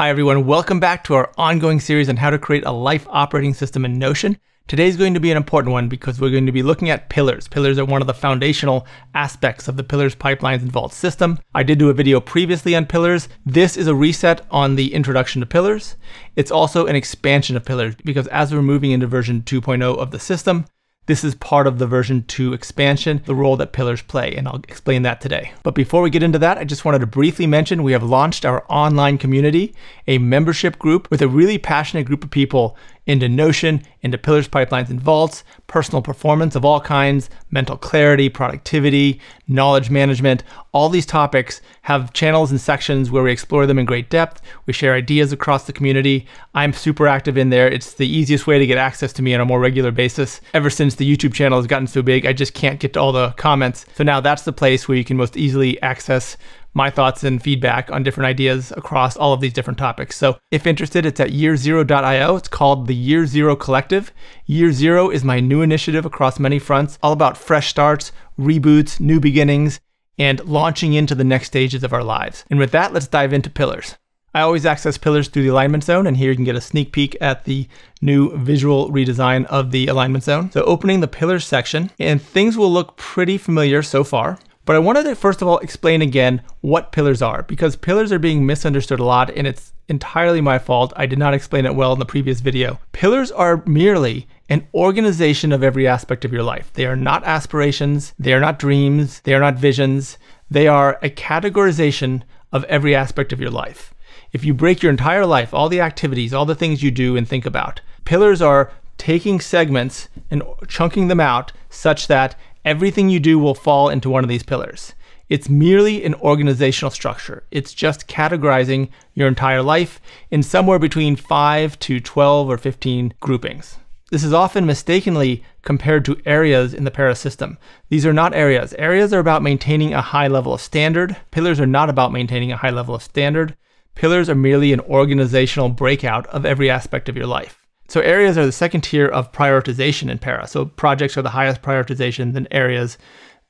Hi everyone, welcome back to our ongoing series on how to create a life operating system in Notion. Today is going to be an important one because we're going to be looking at pillars. Pillars are one of the foundational aspects of the Pillars Pipelines and Vault system. I did do a video previously on pillars. This is a reset on the introduction to pillars. It's also an expansion of pillars because as we're moving into version 2.0 of the system, this is part of the version 2 expansion, the role that pillars play, and I'll explain that today. But before we get into that, I just wanted to briefly mention we have launched our online community, a membership group with a really passionate group of people into Notion, into Pillars, Pipelines, and Vaults, personal performance of all kinds, mental clarity, productivity, knowledge management. All these topics have channels and sections where we explore them in great depth. We share ideas across the community. I'm super active in there. It's the easiest way to get access to me on a more regular basis. Ever since the YouTube channel has gotten so big, I just can't get to all the comments. So now that's the place where you can most easily access my thoughts and feedback on different ideas across all of these different topics. So if interested, it's at yearzero.io. It's called the Year Zero Collective. Year Zero is my new initiative across many fronts, all about fresh starts, reboots, new beginnings, and launching into the next stages of our lives. And with that, let's dive into pillars. I always access pillars through the alignment zone, and here you can get a sneak peek at the new visual redesign of the alignment zone. So opening the pillars section, and things will look pretty familiar so far. But I wanted to first of all explain again what pillars are because pillars are being misunderstood a lot and it's entirely my fault. I did not explain it well in the previous video. Pillars are merely an organization of every aspect of your life. They are not aspirations, they are not dreams, they are not visions. They are a categorization of every aspect of your life. If you break your entire life, all the activities, all the things you do and think about, pillars are taking segments and chunking them out such that everything you do will fall into one of these pillars. It's merely an organizational structure. It's just categorizing your entire life in somewhere between 5 to 12 or 15 groupings. This is often mistakenly compared to areas in the para system. These are not areas. Areas are about maintaining a high level of standard. Pillars are not about maintaining a high level of standard. Pillars are merely an organizational breakout of every aspect of your life. So areas are the second tier of prioritization in para. So projects are the highest prioritization, then areas,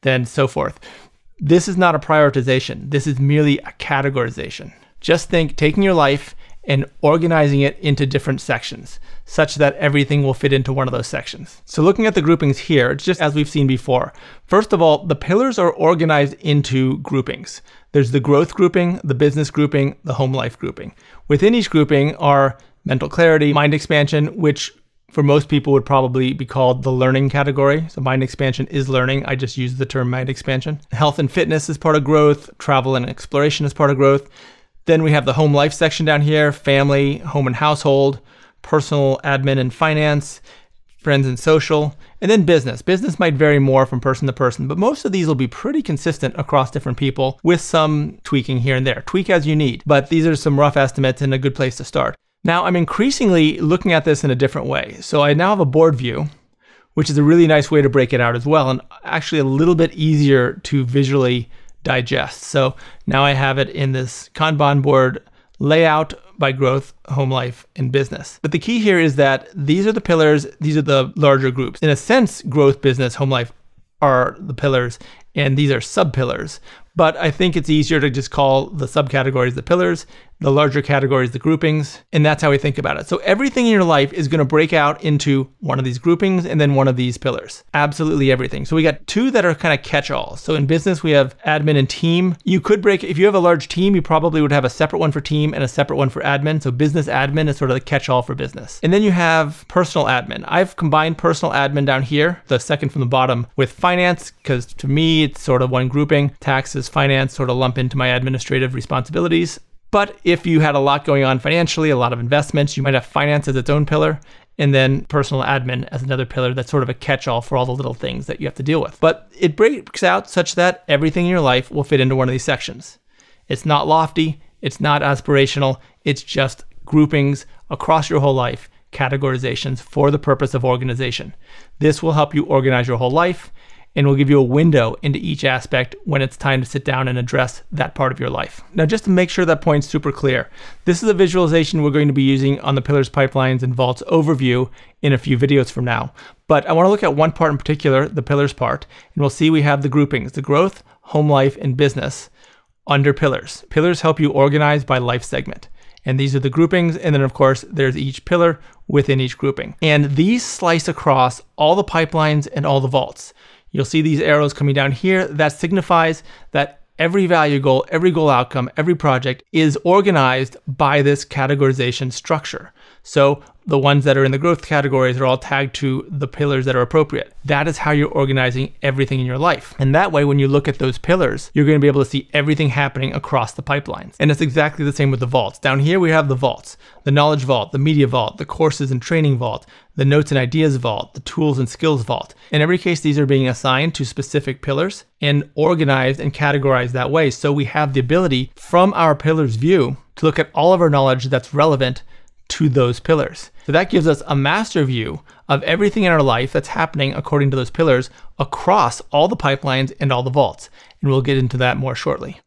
then so forth. This is not a prioritization. This is merely a categorization. Just think taking your life and organizing it into different sections such that everything will fit into one of those sections. So looking at the groupings here, it's just as we've seen before. First of all, the pillars are organized into groupings. There's the growth grouping, the business grouping, the home life grouping. Within each grouping are mental clarity, mind expansion, which for most people would probably be called the learning category. So mind expansion is learning. I just use the term mind expansion. Health and fitness is part of growth. Travel and exploration is part of growth. Then we have the home life section down here, family, home and household, personal admin and finance, friends and social, and then business. Business might vary more from person to person, but most of these will be pretty consistent across different people with some tweaking here and there. Tweak as you need, but these are some rough estimates and a good place to start. Now I'm increasingly looking at this in a different way. So I now have a board view, which is a really nice way to break it out as well, and actually a little bit easier to visually digest. So now I have it in this Kanban board layout by growth, home life, and business. But the key here is that these are the pillars, these are the larger groups. In a sense, growth, business, home life are the pillars, and these are sub pillars. But I think it's easier to just call the subcategories the pillars, the larger categories the groupings, and that's how we think about it. So everything in your life is going to break out into one of these groupings and then one of these pillars. Absolutely everything. So we got two that are kind of catch-all. So in business, we have admin and team. You could break, if you have a large team, you probably would have a separate one for team and a separate one for admin. So business admin is sort of the catch-all for business. And then you have personal admin. I've combined personal admin down here, the second from the bottom, with finance, because to me, it's sort of one grouping. Taxes, finance sort of lump into my administrative responsibilities. But if you had a lot going on financially, a lot of investments, you might have finance as its own pillar and then personal admin as another pillar that's sort of a catch all for all the little things that you have to deal with. But it breaks out such that everything in your life will fit into one of these sections. It's not lofty, it's not aspirational, it's just groupings across your whole life, categorizations for the purpose of organization. This will help you organize your whole life and will give you a window into each aspect when it's time to sit down and address that part of your life. Now, just to make sure that point's super clear, this is a visualization we're going to be using on the Pillars, Pipelines, and Vaults overview in a few videos from now. But I want to look at one part in particular, the Pillars part, and we'll see we have the groupings, the growth, home life, and business under pillars. Pillars help you organize by life segment. And these are the groupings. And then, of course, there's each pillar within each grouping. And these slice across all the pipelines and all the vaults. You'll see these arrows coming down here. That signifies that every value goal, every goal outcome, every project is organized by this categorization structure. So the ones that are in the growth categories are all tagged to the pillars that are appropriate. That is how you're organizing everything in your life. And that way, when you look at those pillars, you're going to be able to see everything happening across the pipelines. And it's exactly the same with the vaults. Down here, we have the vaults the knowledge vault, the media vault, the courses and training vault, the notes and ideas vault, the tools and skills vault. In every case, these are being assigned to specific pillars and organized and categorized that way. So we have the ability from our pillars view to look at all of our knowledge that's relevant to those pillars. So that gives us a master view of everything in our life that's happening according to those pillars across all the pipelines and all the vaults. And we'll get into that more shortly.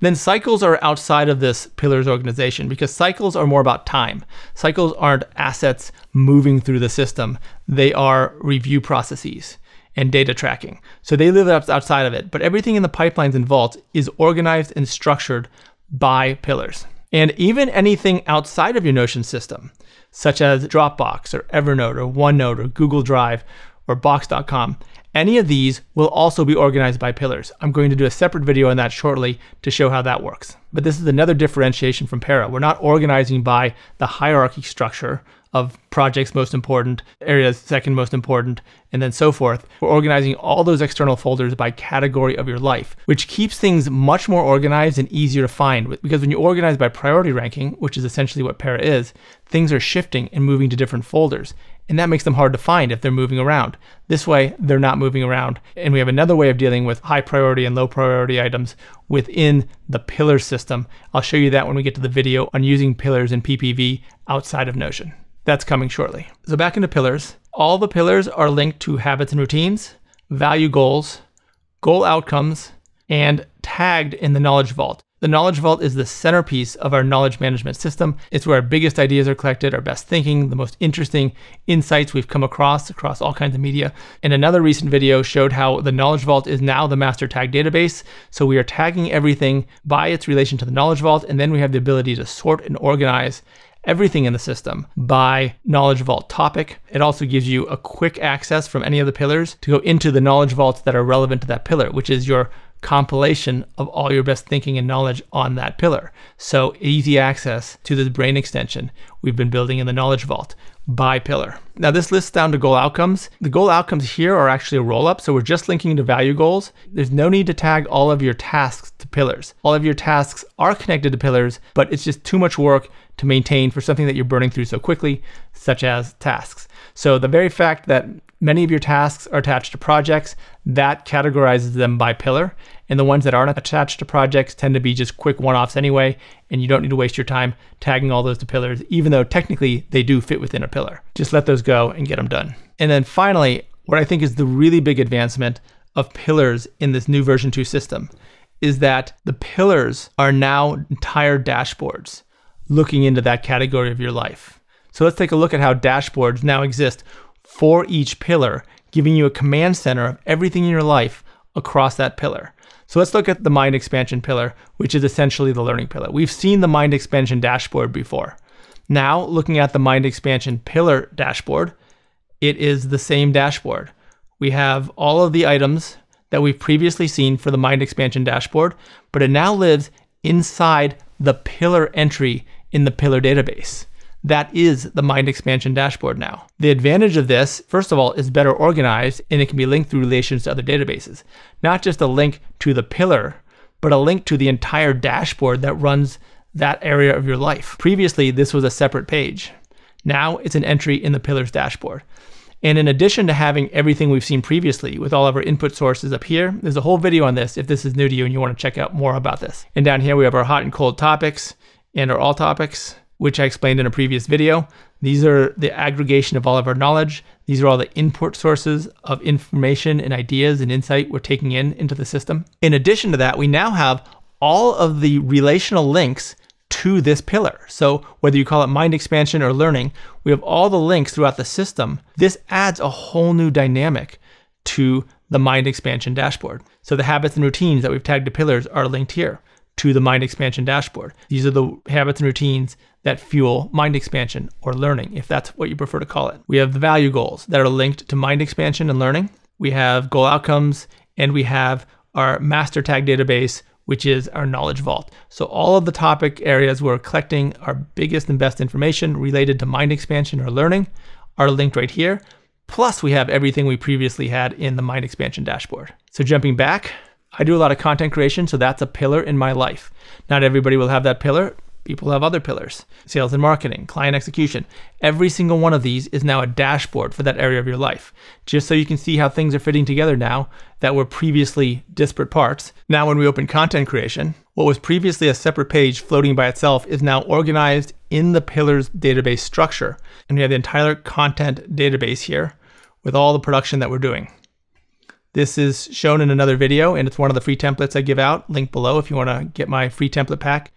Then cycles are outside of this pillars organization because cycles are more about time. Cycles aren't assets moving through the system, they are review processes and data tracking. So they live outside of it. But everything in the pipelines and vaults is organized and structured by pillars. And even anything outside of your Notion system, such as Dropbox or Evernote or OneNote or Google Drive or Box.com, any of these will also be organized by pillars. I'm going to do a separate video on that shortly to show how that works. But this is another differentiation from Para. We're not organizing by the hierarchy structure of projects most important, areas second most important, and then so forth. We're organizing all those external folders by category of your life, which keeps things much more organized and easier to find. Because when you organize by priority ranking, which is essentially what Para is, things are shifting and moving to different folders. And that makes them hard to find if they're moving around. This way, they're not moving around. And we have another way of dealing with high priority and low priority items within the pillar system. I'll show you that when we get to the video on using pillars in PPV outside of Notion. That's coming shortly. So back into pillars. All the pillars are linked to habits and routines, value goals, goal outcomes, and tagged in the knowledge vault. The knowledge vault is the centerpiece of our knowledge management system. It's where our biggest ideas are collected, our best thinking, the most interesting insights we've come across across all kinds of media. And another recent video showed how the knowledge vault is now the master tag database. So we are tagging everything by its relation to the knowledge vault, and then we have the ability to sort and organize everything in the system by Knowledge Vault topic. It also gives you a quick access from any of the pillars to go into the knowledge vaults that are relevant to that pillar, which is your compilation of all your best thinking and knowledge on that pillar. So easy access to this brain extension we've been building in the knowledge vault by pillar. Now this lists down to goal outcomes. The goal outcomes here are actually a roll up. So we're just linking to value goals. There's no need to tag all of your tasks to pillars. All of your tasks are connected to pillars, but it's just too much work to maintain for something that you're burning through so quickly, such as tasks. So the very fact that many of your tasks are attached to projects, that categorizes them by pillar. And the ones that aren't attached to projects tend to be just quick one-offs anyway, and you don't need to waste your time tagging all those to pillars, even though technically they do fit within a pillar. Just let those go and get them done. And then finally, what I think is the really big advancement of pillars in this new version 2 system is that the pillars are now entire dashboards looking into that category of your life. So let's take a look at how dashboards now exist for each pillar, giving you a command center of everything in your life across that pillar. So let's look at the mind expansion pillar, which is essentially the learning pillar. We've seen the mind expansion dashboard before. Now, looking at the mind expansion pillar dashboard, it is the same dashboard. We have all of the items that we've previously seen for the mind expansion dashboard, but it now lives inside the pillar entry in the pillar database. That is the mind expansion dashboard now. The advantage of this, first of all, is better organized and it can be linked through relations to other databases. Not just a link to the pillar, but a link to the entire dashboard that runs that area of your life. Previously, this was a separate page. Now it's an entry in the pillars dashboard. And in addition to having everything we've seen previously with all of our input sources up here, there's a whole video on this if this is new to you and you want to check out more about this. And down here we have our hot and cold topics and our all topics, which I explained in a previous video. These are the aggregation of all of our knowledge. These are all the input sources of information and ideas and insight we're taking in into the system. In addition to that, we now have all of the relational links to this pillar. So whether you call it mind expansion or learning, we have all the links throughout the system. This adds a whole new dynamic to the mind expansion dashboard. So the habits and routines that we've tagged to pillars are linked here. To the mind expansion dashboard. These are the habits and routines that fuel mind expansion or learning, if that's what you prefer to call it. We have the value goals that are linked to mind expansion and learning. We have goal outcomes, and we have our master tag database, which is our knowledge vault. So all of the topic areas we're collecting our biggest and best information related to mind expansion or learning are linked right here. Plus we have everything we previously had in the mind expansion dashboard. So jumping back, I do a lot of content creation, so that's a pillar in my life. Not everybody will have that pillar. People have other pillars sales and marketing, client execution. Every single one of these is now a dashboard for that area of your life, just so you can see how things are fitting together now that were previously disparate parts. Now, when we open content creation, what was previously a separate page floating by itself is now organized in the pillars database structure. And we have the entire content database here with all the production that we're doing. This is shown in another video, and it's one of the free templates I give out. Link below if you want to get my free template pack.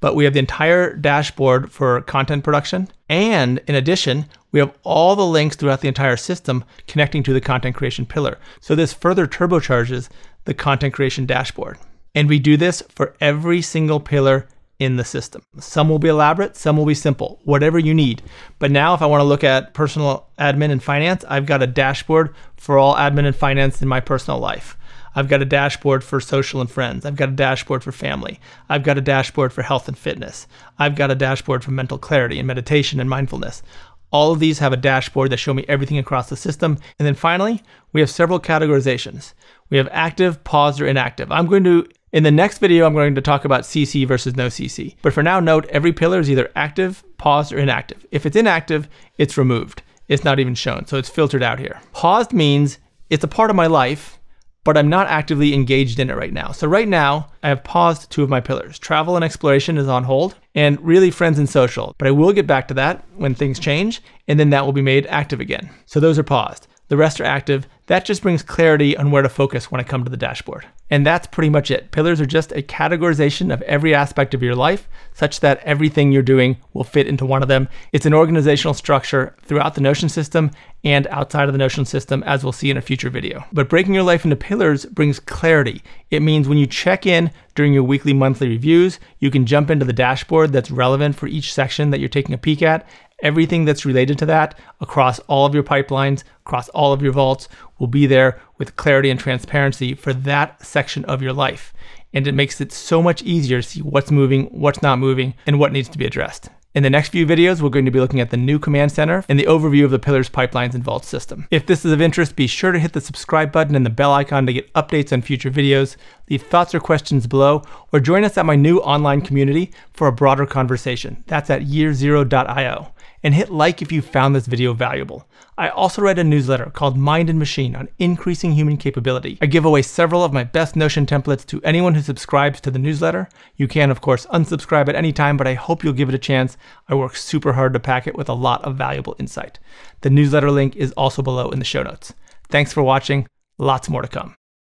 But we have the entire dashboard for content production. And in addition, we have all the links throughout the entire system connecting to the content creation pillar. So this further turbocharges the content creation dashboard. And we do this for every single pillar in the system. Some will be elaborate, some will be simple, whatever you need. But now, if I want to look at personal admin and finance, I've got a dashboard for all admin and finance in my personal life. I've got a dashboard for social and friends. I've got a dashboard for family. I've got a dashboard for health and fitness. I've got a dashboard for mental clarity and meditation and mindfulness. All of these have a dashboard that show me everything across the system. And then finally, we have several categorizations. We have active, paused, or inactive. I'm going to in the next video, I'm going to talk about CC versus no CC. But for now, note every pillar is either active, paused, or inactive. If it's inactive, it's removed. It's not even shown, so it's filtered out here. Paused means it's a part of my life, but I'm not actively engaged in it right now. So right now, I have paused two of my pillars. Travel and exploration is on hold, and really friends and social. But I will get back to that when things change, and then that will be made active again. So those are paused. The rest are active. That just brings clarity on where to focus when I come to the dashboard. And that's pretty much it. Pillars are just a categorization of every aspect of your life, such that everything you're doing will fit into one of them. It's an organizational structure throughout the Notion system and outside of the Notion system, as we'll see in a future video. But breaking your life into pillars brings clarity. It means when you check in during your weekly, monthly reviews, you can jump into the dashboard that's relevant for each section that you're taking a peek at everything that's related to that across all of your pipelines, across all of your vaults will be there with clarity and transparency for that section of your life. And it makes it so much easier to see what's moving, what's not moving, and what needs to be addressed. In the next few videos, we're going to be looking at the new command center and the overview of the Pillars Pipelines and Vault system. If this is of interest, be sure to hit the subscribe button and the bell icon to get updates on future videos. Leave thoughts or questions below, or join us at my new online community for a broader conversation. That's at yearzero.io and hit like if you found this video valuable. I also write a newsletter called Mind and Machine on increasing human capability. I give away several of my best Notion templates to anyone who subscribes to the newsletter. You can, of course, unsubscribe at any time, but I hope you'll give it a chance. I work super hard to pack it with a lot of valuable insight. The newsletter link is also below in the show notes. Thanks for watching. Lots more to come.